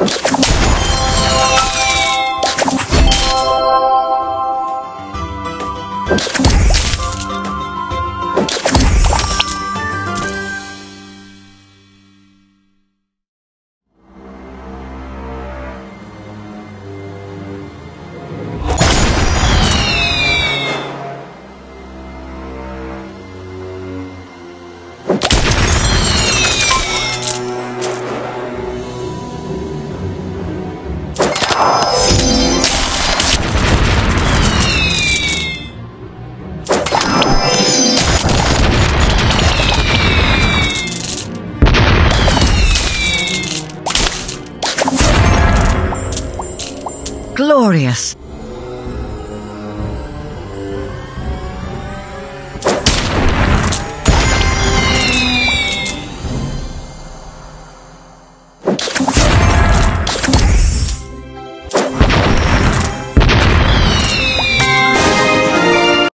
you glorious.